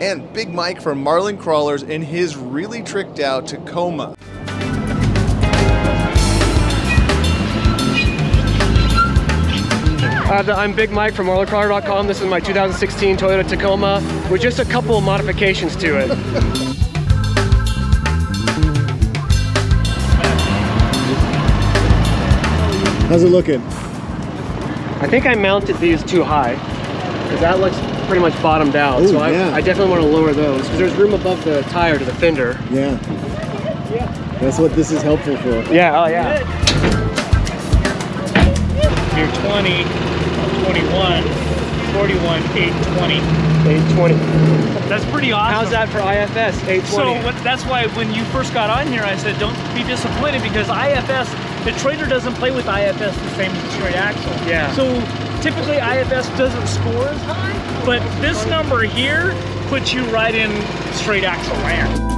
and Big Mike from Marlin Crawlers in his really tricked out Tacoma. Uh, I'm Big Mike from MarlinCrawler.com. This is my 2016 Toyota Tacoma with just a couple modifications to it. How's it looking? I think I mounted these too high because that looks pretty much bottomed out. Ooh, so I, yeah. I definitely want to lower those because there's room above the tire to the fender. Yeah. That's what this is helpful for. Yeah, oh yeah. You're 20, 21, 41, 820. 820. That's pretty awesome. How's that for IFS? 820. So what, that's why when you first got on here, I said don't be disappointed because IFS, the trader doesn't play with IFS the same as the straight axle. Yeah. So typically IFS doesn't score as high, but this number here puts you right in straight axle land.